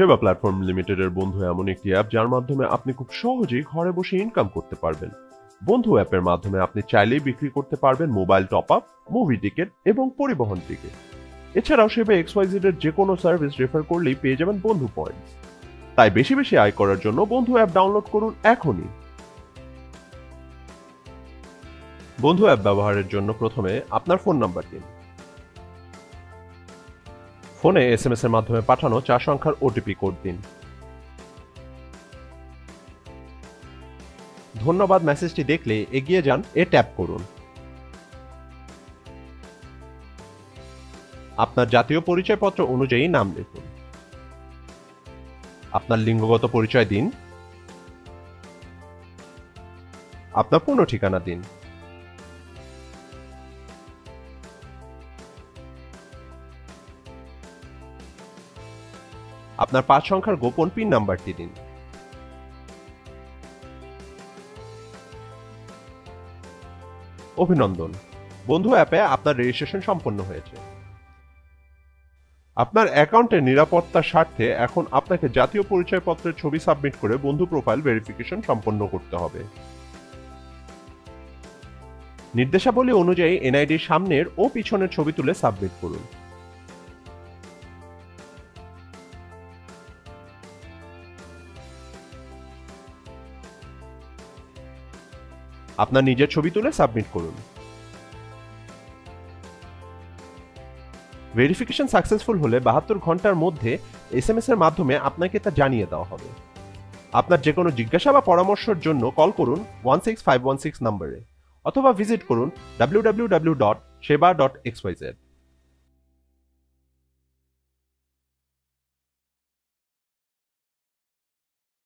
সেবা প্ল্যাটফর্ম লিমিটেডের বন্ধু এমন একটি অ্যাপ যার মাধ্যমে আপনি খুব সহজেই ঘরে বসে ইনকাম করতে পারবেন। বন্ধু অ্যাপের মাধ্যমে আপনি চাইলেই বিক্রি করতে পারবেন mobile top up movie ticket এবং পরিবহন টিকিট এছাড়াও সেবা এক্সওয়াইজেড এর যে কোনো সার্ভিস রেফার করলেই পেয়ে যাবেন বন্ধু পয়েন্টস তাই বেশি বেশি আয় করার জন্য বন্ধু অ্যাপ ডাউনলোড করুন এখনই। বন্ধু অ্যাপ ব্যবহারের জন্য প্রথমে আপনার ফোন নাম্বার দিন। ফোনে এস এম এস এর মাধ্যমে পাঠানো চার সংখ্যার ওটিপি কোড দিন। ধন্যবাদ মেসেজটি দেখলে এগিয়ে যান এ ট্যাপ করুন। আপনার জাতীয় পরিচয়পত্র অনুযায়ী নাম লিখুন। আপনার লিঙ্গগত পরিচয় দিন। আপনার পূর্ণ ঠিকানা দিন। আপনার পাঁচ সংখ্যার গোপন পিন নাম্বারটি দিন। অভিনন্দন। বন্ধু অ্যাপে আপনার রেজিস্ট্রেশন সম্পন্ন হয়েছে। আপনার অ্যাকাউন্টের নিরাপত্তার স্বার্থে এখন আপনাকে জাতীয় পরিচয়পত্রের ছবি সাবমিট করে বন্ধু প্রোফাইল ভেরিফিকেশন সম্পন্ন করতে হবে। নির্দেশাবলী অনুযায়ী এনআইডির সামনের ও পিছনের ছবি তুলে সাবমিট করুন। আপনার নিজের ছবি তুলে সাবমিট করুন। ভেরিফিকেশন সাকসেসফুল হলে বাহাত্তর ঘণ্টার মধ্যে এস এম এর মাধ্যমে আপনাকে তা জানিয়ে দেওয়া হবে। আপনার যে কোনো জিজ্ঞাসা বা পরামর্শের জন্য কল করুন one six five one six নম্বরে অথবা ভিজিট করুন W W W dot Sheba dot X Y Z